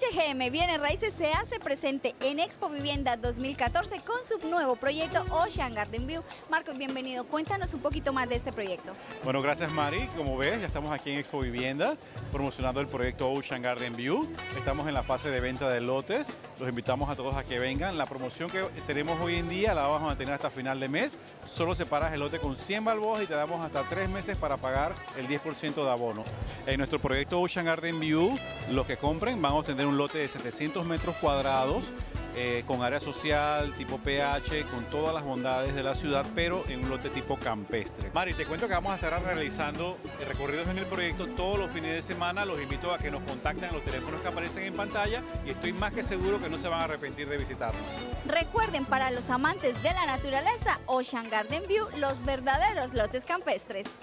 HGM Bienes Raíces se hace presente en Expo Vivienda 2014 con su nuevo proyecto Ocean Garden View. Marcos, bienvenido. Cuéntanos un poquito más de este proyecto. Bueno, gracias Mari. Como ves, ya estamos aquí en Expo Vivienda promocionando el proyecto Ocean Garden View. Estamos en la fase de venta de lotes. Los invitamos a todos a que vengan. La promoción que tenemos hoy en día la vamos a mantener hasta final de mes. Solo separas el lote con 100 balboas y te damos hasta tres meses para pagar el 10% de abono. En nuestro proyecto Ocean Garden View, los que compren van a obtener un lote de 700 metros cuadrados eh, con área social, tipo PH, con todas las bondades de la ciudad, pero en un lote tipo campestre. Mari, te cuento que vamos a estar realizando recorridos en el proyecto todos los fines de semana. Los invito a que nos contacten en los teléfonos que aparecen en pantalla y estoy más que seguro que no se van a arrepentir de visitarnos. Recuerden, para los amantes de la naturaleza, Ocean Garden View, los verdaderos lotes campestres.